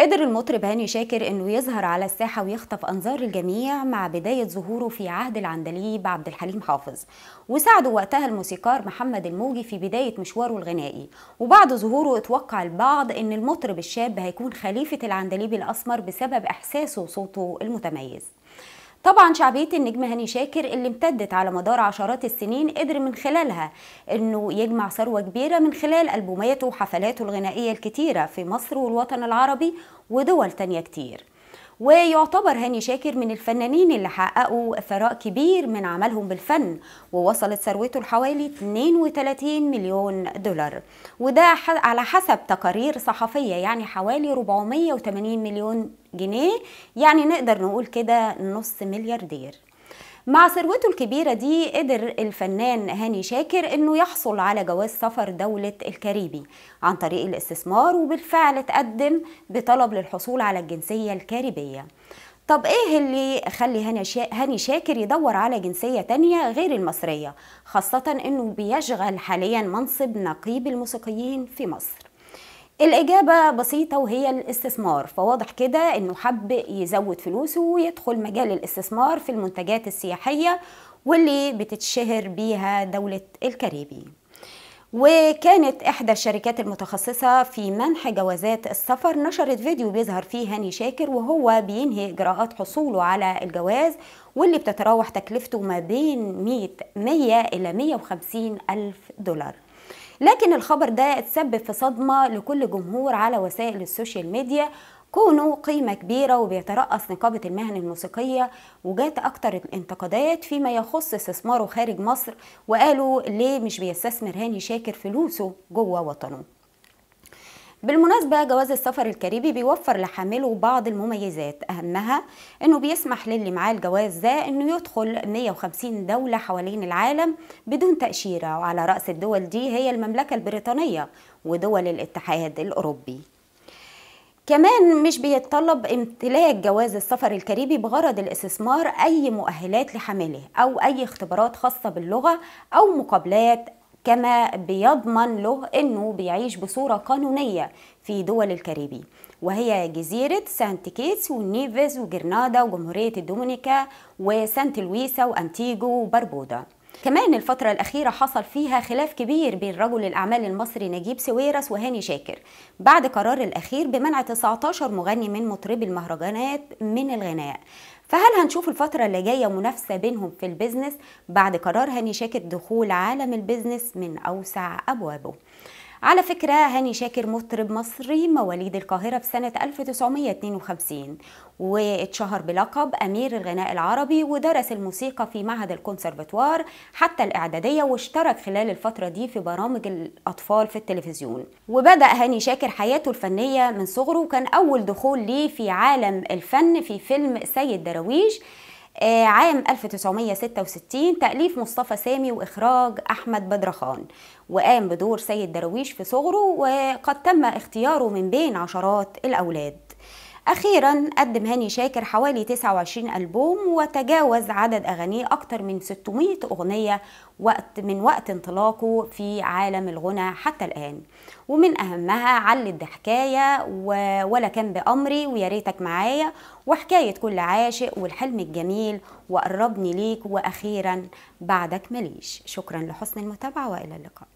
قدر المطرب هاني شاكر إنه يظهر على الساحة ويخطف أنظار الجميع مع بداية ظهوره في عهد العندليب عبد الحليم حافظ. وساعده وقتها الموسيقار محمد الموجي في بداية مشواره الغنائي. وبعد ظهوره أتوقع البعض إن المطرب الشاب هيكون خليفة العندليب الأسمر بسبب إحساسه وصوته المتميز. طبعا شعبية النجم هاني شاكر اللي امتدت على مدار عشرات السنين قدر من خلالها إنه يجمع ثروة كبيرة من خلال ألبوماته وحفلاته الغنائية الكتيرة في مصر والوطن العربي ودول تانية كتير. ويعتبر هاني شاكر من الفنانين اللي حققوا ثراء كبير من عملهم بالفن ووصلت ثروته لحوالي 32 مليون دولار. وده على حسب تقارير صحفية يعني حوالي 480 مليون جنيه. يعني نقدر نقول كده نص ملياردير. مع ثروته الكبيرة دي قدر الفنان هاني شاكر إنه يحصل على جواز سفر دولة الكاريبي عن طريق الاستثمار وبالفعل اتقدم بطلب للحصول على الجنسية الكاريبية. طب إيه اللي خلي هاني شاكر يدور على جنسية تانية غير المصرية خاصة إنه بيشغل حاليا منصب نقيب الموسيقيين في مصر؟ الإجابة بسيطة وهي الاستثمار فواضح كده إنه حب يزود فلوسه ويدخل مجال الاستثمار في المنتجات السياحية واللي بتتشهر بيها دولة الكاريبي. وكانت إحدى الشركات المتخصصة في منح جوازات السفر نشرت فيديو بيظهر فيه هاني شاكر وهو بينهي إجراءات حصوله على الجواز واللي بتتراوح تكلفته ما بين 100 100 إلى 150 ألف دولار. لكن الخبر ده اتسبب في صدمة لكل جمهور على وسائل ال social media. كونه قيمة كبيرة وبيترأس نقابة المهن الموسيقية وجات أكتر الانتقادات فيما يخص استثماره خارج مصر وقالوا ليه مش بيستثمر هاني شاكر فلوسه جوه وطنه. بالمناسبة جواز السفر الكاريبي بيوفر لحامله بعض المميزات. أهمها أنه بيسمح للي معاه الجواز ده أنه يدخل 150 دولة حوالين العالم بدون تأشيرة وعلى رأس الدول دي هي المملكة البريطانية ودول الاتحاد الأوروبي. كمان مش بيتطلب امتلاك جواز السفر الكاريبي بغرض الاستثمار أي مؤهلات لحامله أو أي اختبارات خاصة باللغة أو مقابلات كما بيضمن له إنه بيعيش بصورة قانونية في دول الكاريبي. وهي جزيرة سانت كيتس ونيفيز وجرنادا وجمهورية الدومينيكا وسانت لوسيا وأنتيجوا وبربودا. كمان الفترة الأخيرة حصل فيها خلاف كبير بين رجل الأعمال المصري نجيب ساويرس وهاني شاكر بعد قرار الأخير بمنع 19 مغني من مطربي المهرجانات من الغناء. فهل هنشوف الفترة اللي جاية منافسة بينهم في ال business؟ بعد قرار هاني شاكر دخول عالم ال business من أوسع أبوابه. على فكرة هاني شاكر مطرب مصري مواليد القاهرة في سنة 1952 واتشهر بلقب أمير الغناء العربي ودرس الموسيقى في معهد الكونسرفتوار حتى الإعدادية واشترك خلال الفترة دي في برامج الأطفال في التلفزيون. وبدأ هاني شاكر حياته الفنية من صغره وكان أول دخول ليه في عالم الفن في فيلم سيد درويش. عام 1966 تأليف مصطفى سامي وإخراج أحمد بدرخان. وقام بدور سيد درويش في صغره وقد تم اختياره من بين عشرات الأولاد. أخيرا قدم هاني شاكر حوالي 29 ألبوم وتجاوز عدد أغانيه أكثر من 600 أغنية وقت من وقت انطلاقه في عالم الغنى حتى الآن. ومن أهمها علي الضحكاية ولا كان بأمري ويا ريتك معايا وحكاية كل عاشق والحلم الجميل وقربني ليك وأخيرا بعدك مليش شكرا لحسن المتابعة وإلى اللقاء.